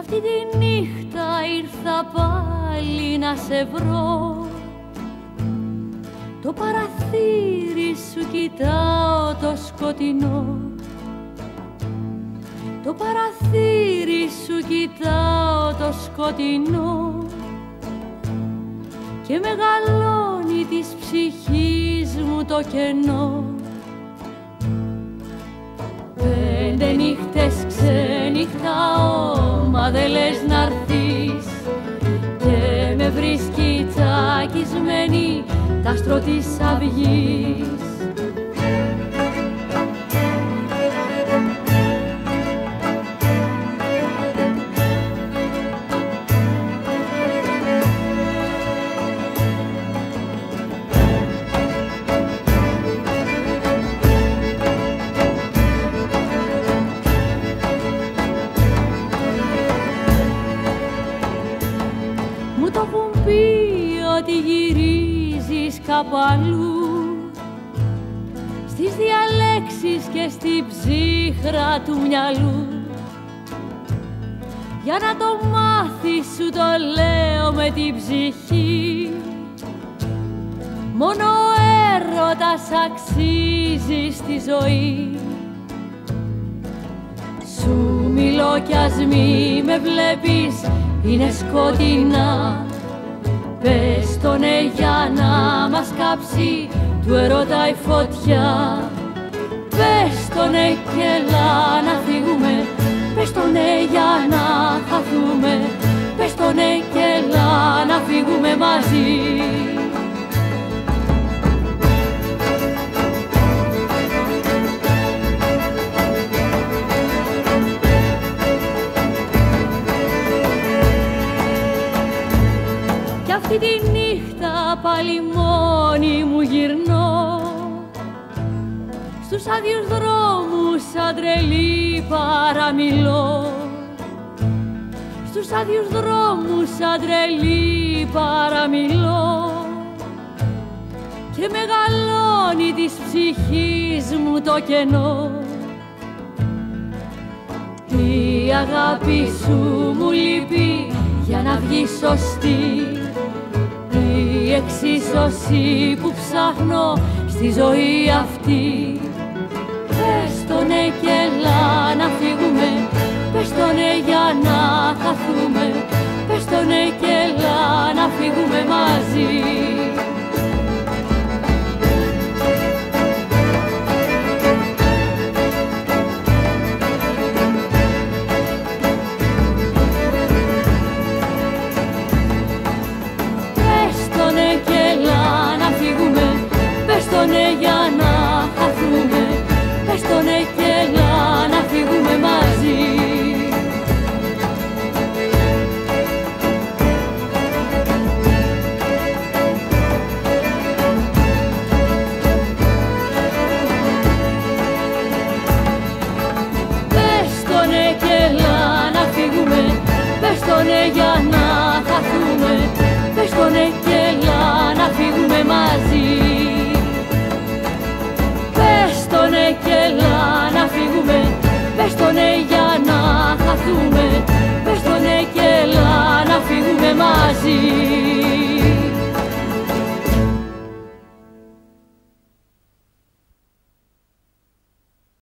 αυτή τη νύχτα ήρθα πάλι να σε βρω. Το παραθύρι σου κοιτάω το σκοτεινό. Το παραθύρι σου κοιτάω το σκοτεινό. Και μεγαλώνει της ψυχής μου το κενό τσακισμένη τ' άστρο της αυγής κάπου αλλού. Στις διαλέξεις και στη ψύχρα του μυαλού. Για να το μάθεις σου το λέω με την ψυχή. Μόνο ο έρωτας αξίζει στη ζωή. Σου μιλώ κι ας μη με βλέπεις είναι σκοτεινά Πες το ναι για να μας κάψει του ερώτα η φωτιά. Πες το ναι και έλα να φύγουμε. Πες το ναι για να χαθούμε. Πες το ναι και έλα να φύγουμε μαζί αυτή τη νύχτα πάλι μόνη μου γυρνώ. Στους άδειους δρόμους σαν τρελή παραμιλώ. Στους άδειους δρόμους σαν τρελή παραμιλώ. Και μεγαλώνει της ψυχής μου το κενό. Η αγάπη σου μου λείπει για να βγει σωστή η εξίσωση που ψάχνω στη ζωή αυτή. Πες το ναι και έλα να φύγουμε. Πες το ναι για να χαθούμε Πες το ναι και έλα να φύγουμε μαζί